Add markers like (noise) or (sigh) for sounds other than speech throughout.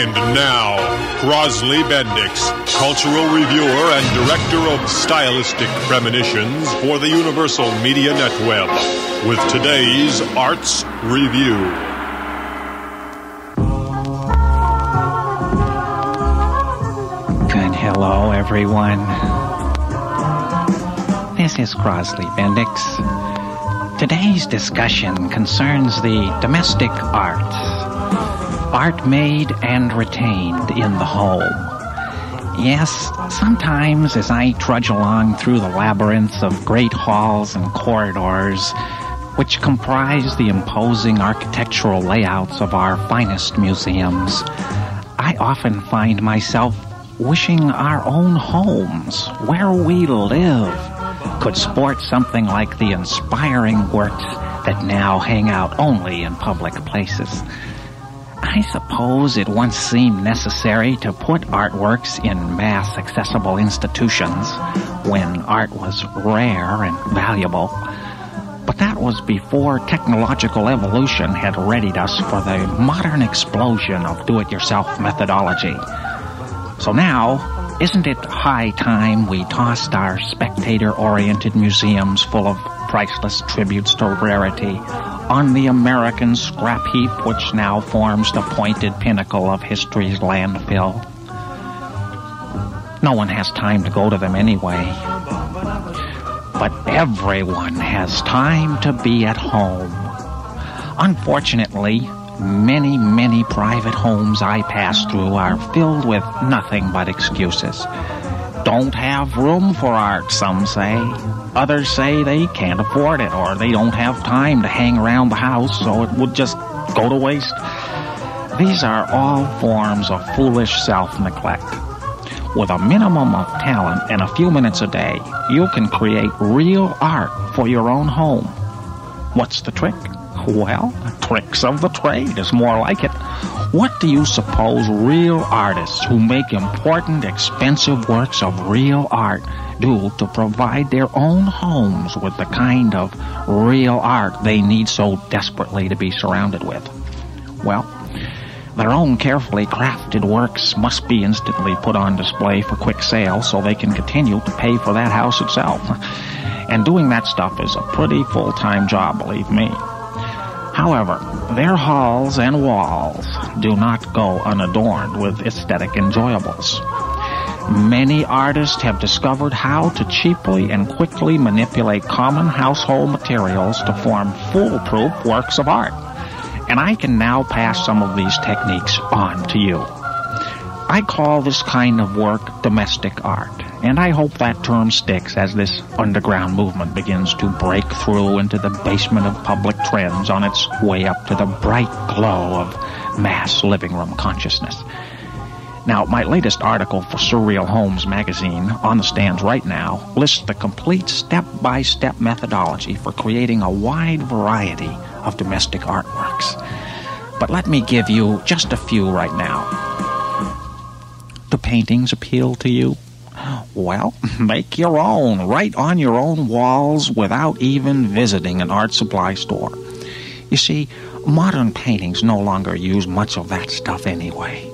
And now, Crosley Bendix, cultural reviewer and director of stylistic premonitions for the Universal Media Netweb, with today's Arts Review. Good hello, everyone. This is Crosley Bendix. Today's discussion concerns the domestic arts. Art made and retained in the home. Yes, sometimes as I trudge along through the labyrinths of great halls and corridors, which comprise the imposing architectural layouts of our finest museums, I often find myself wishing our own homes, where we live, could sport something like the inspiring works that now hang out only in public places. I suppose it once seemed necessary to put artworks in mass accessible institutions when art was rare and valuable. But that was before technological evolution had readied us for the modern explosion of do-it-yourself methodology. So now, isn't it high time we tossed our spectator-oriented museums full of priceless tributes to rarity on the American scrap heap which now forms the pointed pinnacle of history's landfill? No one has time to go to them anyway. But everyone has time to be at home. Unfortunately, many, many private homes I pass through are filled with nothing but excuses. Don't have room for art, some say. Others say they can't afford it or they don't have time to hang around the house, so it would just go to waste. These are all forms of foolish self-neglect. With a minimum of talent and a few minutes a day, you can create real art for your own home. What's the trick? Well, tricks of the trade is more like it. What do you suppose real artists who make important, expensive works of real art do to provide their own homes with the kind of real art they need so desperately to be surrounded with? Well, their own carefully crafted works must be instantly put on display for quick sale so they can continue to pay for that house itself. And doing that stuff is a pretty full-time job, believe me. However, their halls and walls do not go unadorned with aesthetic enjoyables. Many artists have discovered how to cheaply and quickly manipulate common household materials to form foolproof works of art. And I can now pass some of these techniques on to you. I call this kind of work domestic art, and I hope that term sticks as this underground movement begins to break through into the basement of public trends on its way up to the bright glow of mass living room consciousness. Now, my latest article for Surreal Homes magazine, on the stands right now, lists the complete step-by-step methodology for creating a wide variety of domestic artworks. But let me give you just a few right now. Do paintings appeal to you? Well, make your own, right on your own walls without even visiting an art supply store. You see, modern paintings no longer use much of that stuff anyway.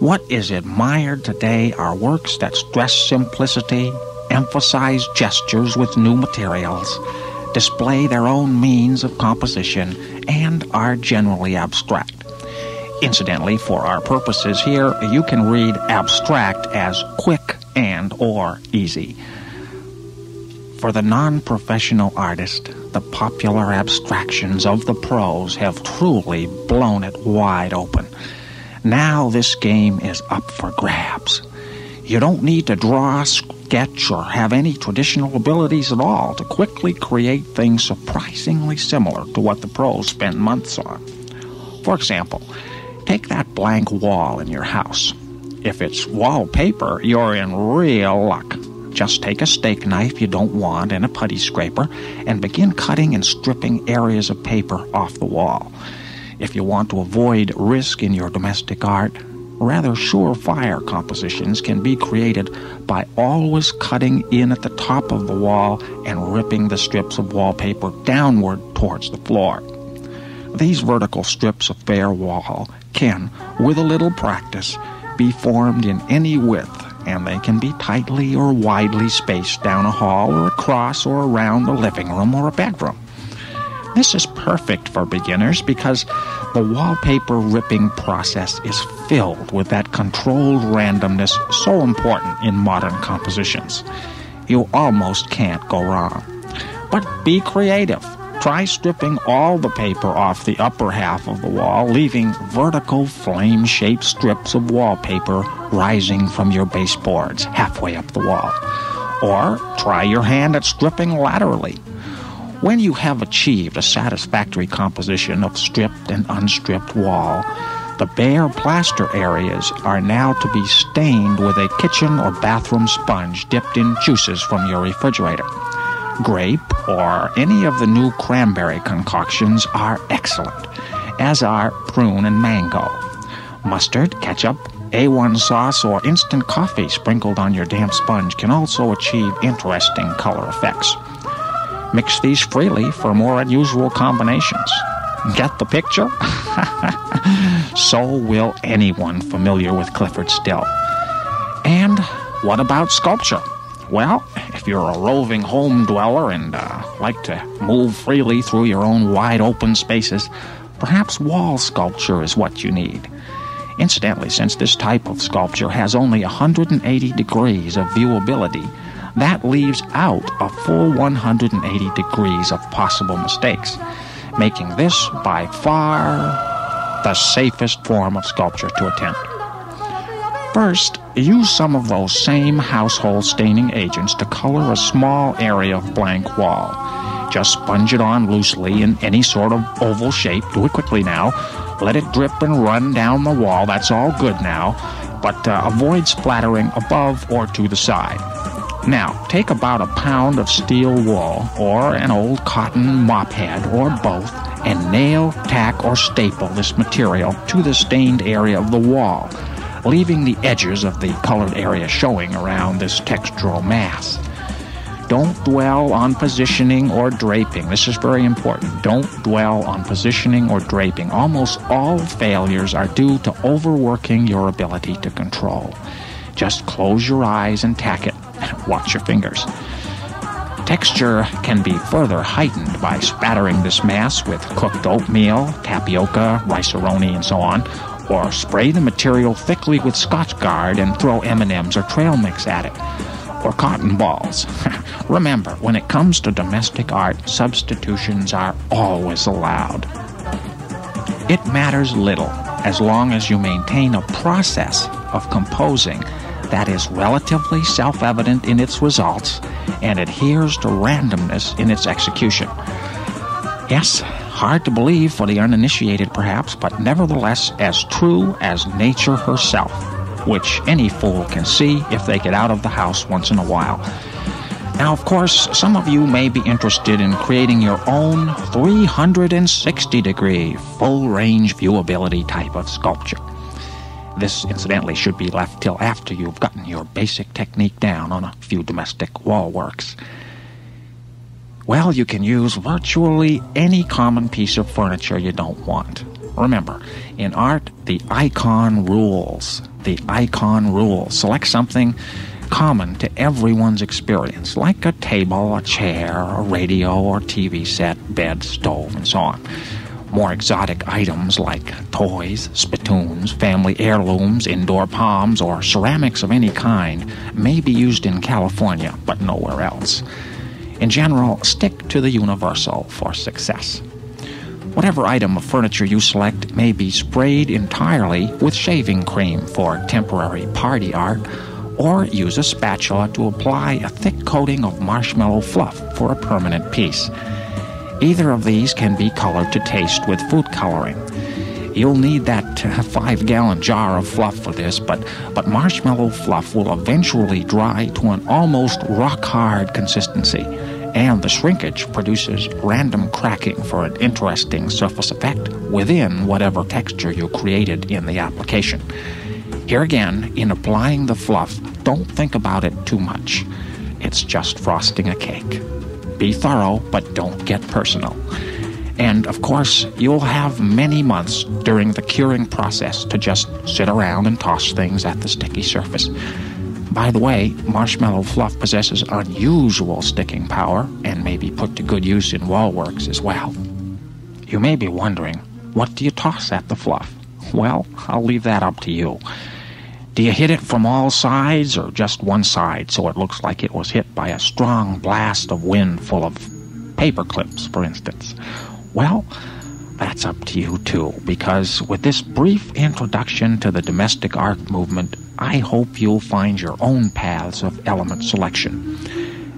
What is admired today are works that stress simplicity, emphasize gestures with new materials, display their own means of composition, and are generally abstract. Incidentally, for our purposes here, you can read abstract as quick and or easy. For the non-professional artist, the popular abstractions of the pros have truly blown it wide open. Now this game is up for grabs. You don't need to draw, sketch, or have any traditional abilities at all to quickly create things surprisingly similar to what the pros spend months on. For example, Take that blank wall in your house. If it's wallpaper, you're in real luck. Just take a steak knife you don't want and a putty scraper and begin cutting and stripping areas of paper off the wall. If you want to avoid risk in your domestic art, rather surefire compositions can be created by always cutting in at the top of the wall and ripping the strips of wallpaper downward towards the floor. these vertical strips of bare wall can, with a little practice, be formed in any width, and they can be tightly or widely spaced down a hall or across or around a living room or a bedroom. This is perfect for beginners because the wallpaper ripping process is filled with that controlled randomness so important in modern compositions. You almost can't go wrong. But be creative. Try stripping all the paper off the upper half of the wall, leaving vertical flame shaped strips of wallpaper rising from your baseboards halfway up the wall. Or try your hand at stripping laterally when you have achieved a satisfactory composition of stripped and unstripped wall, the bare plaster areas are now to be stained with a kitchen or bathroom sponge dipped in juices from your refrigerator. Grape or any of the new cranberry concoctions are excellent, as are prune and mango. Mustard, ketchup, A1 sauce, or instant coffee sprinkled on your damp sponge can also achieve interesting color effects. Mix these freely for more unusual combinations. Get the picture? (laughs) so will anyone familiar with Clyfford Still. And what about sculpture? Well, if you're a roving home dweller and uh, like to move freely through your own wide open spaces, perhaps wall sculpture is what you need. Incidentally, since this type of sculpture has only 180 degrees of viewability, that leaves out a full 180 degrees of possible mistakes, making this by far the safest form of sculpture to attempt. First, use some of those same household staining agents to color a small area of blank wall. Just sponge it on loosely in any sort of oval shape. Do it quickly now. Let it drip and run down the wall. That's all good now. But uh, avoid splattering above or to the side. Now, take about a pound of steel wool or an old cotton mop head or both and nail, tack, or staple this material to the stained area of the wall, leaving the edges of the colored area showing around this textural mass. Don't dwell on positioning or draping. This is very important. Don't dwell on positioning or draping. Almost all failures are due to overworking your ability to control. Just close your eyes and tack it (laughs) Watch your fingers. Texture can be further heightened by spattering this mass with cooked oatmeal, tapioca, rice-a-roni, and so on, or spray the material thickly with Scotchgard and throw M&Ms or trail mix at it, or cotton balls. (laughs) Remember, when it comes to domestic art, substitutions are always allowed. It matters little as long as you maintain a process of composing that is relatively self evident in its results and adheres to randomness in its execution. Yes, hard to believe for the uninitiated perhaps, but nevertheless as true as nature herself, which any fool can see if they get out of the house once in a while. Now, of course, some of you may be interested in creating your own 360 degree full range viewability type of sculpture. This, incidentally, should be left till after you've gotten your basic technique down on a few domestic wall works. Well, you can use virtually any common piece of furniture you don't want. Remember, in art, the icon rules. The icon rules. Select something common to everyone's experience, like a table, a chair, a radio or TV set, bed, stove, and so on. More exotic items like toys, spittoons, family heirlooms, indoor palms, or ceramics of any kind may be used in California, but nowhere else. In general, stick to the universal for success. Whatever item of furniture you select may be sprayed entirely with shaving cream for temporary party art, or use a spatula to apply a thick coating of marshmallow fluff for a permanent piece. Either of these can be colored to taste with food coloring. You'll need that uh, five gallon jar of fluff for this, but, but marshmallow fluff will eventually dry to an almost rock hard consistency, and the shrinkage produces random cracking for an interesting surface effect within whatever texture you created in the application. Here again, in applying the fluff, don't think about it too much. It's just frosting a cake. Be thorough, but don't get personal. And of course, you'll have many months during the curing process to just sit around and toss things at the sticky surface. By the way, marshmallow fluff possesses unusual sticking power and may be put to good use in wall works as well. You may be wondering, what do you toss at the fluff? Well, I'll leave that up to you. Do you hit it from all sides or just one side so it looks like it was hit by a strong blast of wind full of paper clips, for instance? Well, that's up to you too, because with this brief introduction to the domestic art movement, I hope you'll find your own paths of element selection.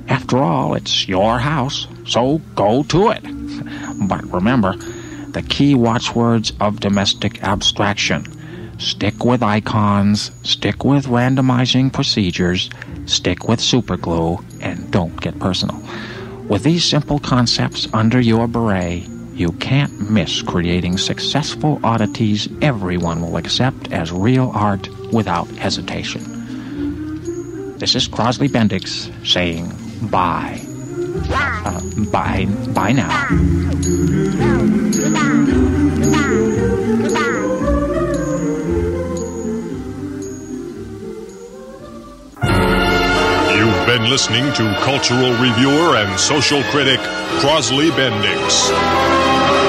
After all, it's your house, so go to it. (laughs) But remember, the key watchwords of domestic abstraction. Stick with icons, stick with randomizing procedures, stick with superglue, and don't get personal. With these simple concepts under your beret, you can't miss creating successful oddities everyone will accept as real art without hesitation. This is Crosley Bendix saying bye. Uh, bye. Bye now. Listening to cultural reviewer and social critic Crosley Bendix.